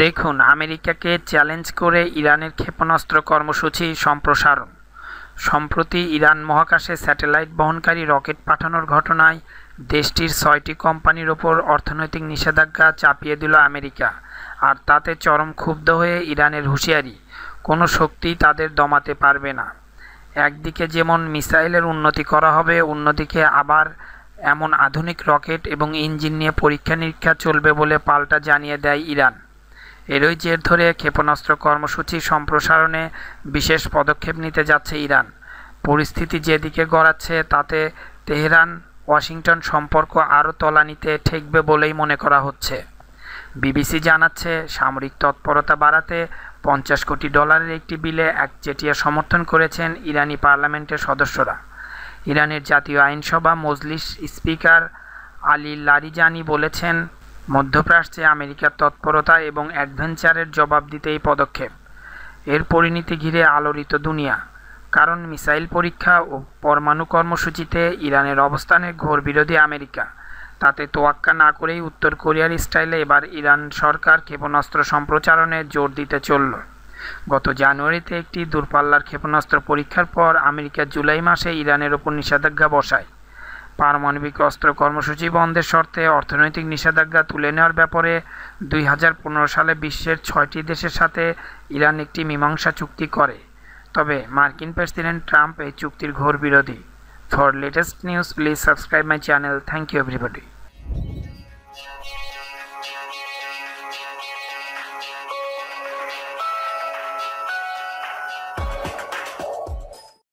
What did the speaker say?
দেখুন, আমেরিকাকে চ্যালেঞ্জ করে ইরানের ক্ষেপণাস্ত্র কর্মসূচি সম্প্রসারণ। সম্প্রতি ইরান মহাকাশে স্যাটেলাইট বহনকারী রকেট পাঠানোর ঘটনায় দেশটির ছয়টি কোম্পানির ওপর অর্থনৈতিক নিষেধাজ্ঞা চাপিয়ে দিল আমেরিকা, আর তাতে চরম ক্ষুব্ধ হয়ে ইরানের হুঁশিয়ারি, কোনো শক্তি তাদের দমাতে পারবে না। একদিকে যেমন মিসাইলের উন্নতি করা হবে, অন্যদিকে আবার এমন আধুনিক রকেট এবং ইঞ্জিন নিয়ে পরীক্ষা নিরীক্ষা চলবে বলে পাল্টা জানিয়ে দেয় ইরান। এরই জের ধরে ক্ষেপণাস্ত্র কর্মসূচি সম্প্রসারণে বিশেষ পদক্ষেপ নিতে যাচ্ছে ইরান। পরিস্থিতি যেদিকে গড়াচ্ছে, তাতে তেহরান, ওয়াশিংটন সম্পর্ক আরও তলানিতে ঠেকবে বলেই মনে করা হচ্ছে। বিবিসি জানাচ্ছে, সামরিক তৎপরতা বাড়াতে পঞ্চাশ কোটি ডলারের একটি বিলে একচেটিয়া সমর্থন করেছেন ইরানি পার্লামেন্টের সদস্যরা। ইরানের জাতীয় আইনসভা মজলিস স্পিকার আলী লারিজানি বলেছেন, মধ্যপ্রাচ্যে আমেরিকার তৎপরতা এবং অ্যাডভেঞ্চারের জবাব দিতে এই পদক্ষেপ। এর পরিণতি ঘিরে আলোড়িত দুনিয়া। কারণ মিসাইল পরীক্ষা ও পরমাণু কর্মসূচিতে ইরানের অবস্থানে ঘোর বিরোধী আমেরিকা। তাতে তোয়াক্কা না করেই উত্তর কোরিয়ার স্টাইলে এবার ইরান সরকার ক্ষেপণাস্ত্র সম্প্রচারণে জোর দিতে চলল। গত জানুয়ারিতে একটি দূরপাল্লার ক্ষেপণাস্ত্র পরীক্ষার পর আমেরিকা জুলাই মাসে ইরানের ওপর নিষেধাজ্ঞা বসায়। পারমাণবিক অস্ত্র কর্মসূচি বন্ধের শর্তে অর্থনৈতিক নিষেধাজ্ঞা তুলে নেওয়ার ব্যাপারে দুই হাজার পনেরো সালে বিশ্বের ছয়টি দেশের সাথে ইরান একটি মীমাংসা চুক্তি করে। তবে মার্কিন প্রেসিডেন্ট ট্রাম্প এই চুক্তির ঘোর বিরোধী। For latest news, please subscribe my channel. Thank you everybody.